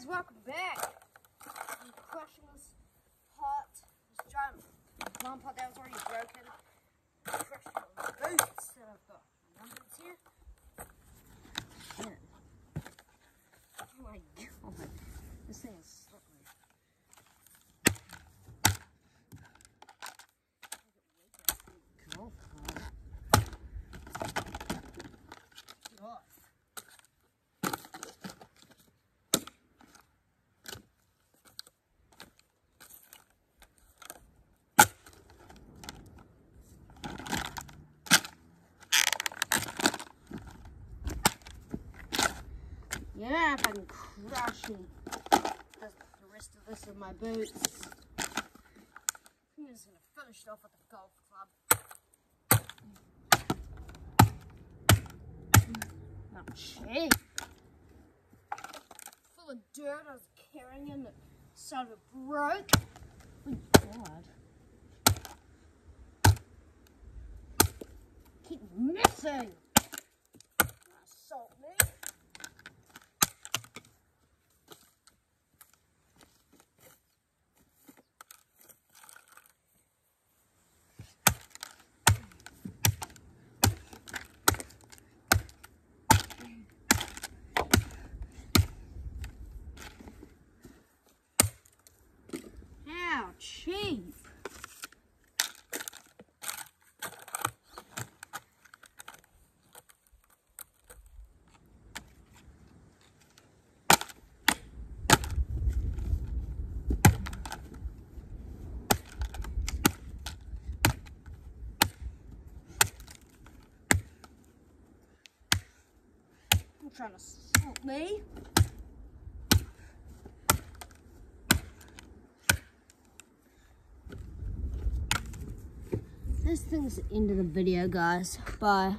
guys, welcome back. I'm crushing this pot, this giant pot that was already broken. I'm crushing the boots that I've got. My numbers here. Oh my god, this thing is Yeah, if I can crush and the, the rest of this in my boots. I'm just gonna finish it off with the golf club. Oh, Not cheap. Full of dirt I was carrying in it. So it broke. Oh god. Keep missing. Assault me. How cheap. I'm trying to assault me. This thing's the end of the video, guys. Bye.